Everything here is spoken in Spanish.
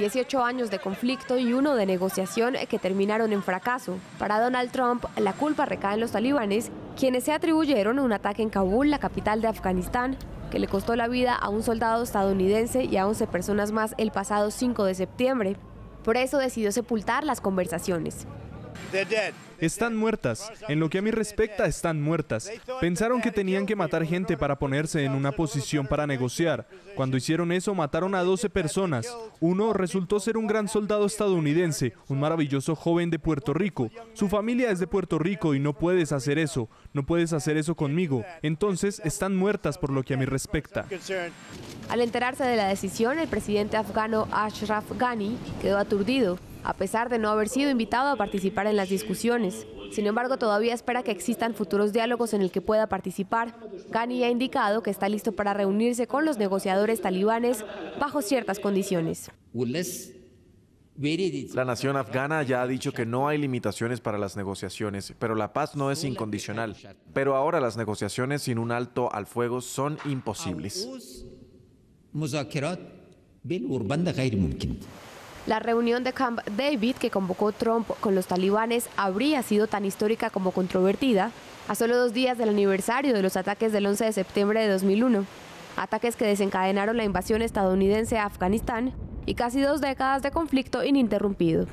18 años de conflicto y uno de negociación que terminaron en fracaso. Para Donald Trump, la culpa recae en los talibanes, quienes se atribuyeron un ataque en Kabul, la capital de Afganistán, que le costó la vida a un soldado estadounidense y a 11 personas más el pasado 5 de septiembre. Por eso decidió sepultar las conversaciones. Están muertas. En lo que a mí respecta, están muertas. Pensaron que tenían que matar gente para ponerse en una posición para negociar. Cuando hicieron eso, mataron a 12 personas. Uno resultó ser un gran soldado estadounidense, un maravilloso joven de Puerto Rico. Su familia es de Puerto Rico y no puedes hacer eso. No puedes hacer eso conmigo. Entonces, están muertas por lo que a mí respecta. Al enterarse de la decisión, el presidente afgano Ashraf Ghani quedó aturdido a pesar de no haber sido invitado a participar en las discusiones. Sin embargo, todavía espera que existan futuros diálogos en el que pueda participar. Ghani ha indicado que está listo para reunirse con los negociadores talibanes bajo ciertas condiciones. La nación afgana ya ha dicho que no hay limitaciones para las negociaciones, pero la paz no es incondicional. Pero ahora las negociaciones sin un alto al fuego son imposibles. La reunión de Camp David que convocó Trump con los talibanes habría sido tan histórica como controvertida a solo dos días del aniversario de los ataques del 11 de septiembre de 2001, ataques que desencadenaron la invasión estadounidense a Afganistán y casi dos décadas de conflicto ininterrumpido.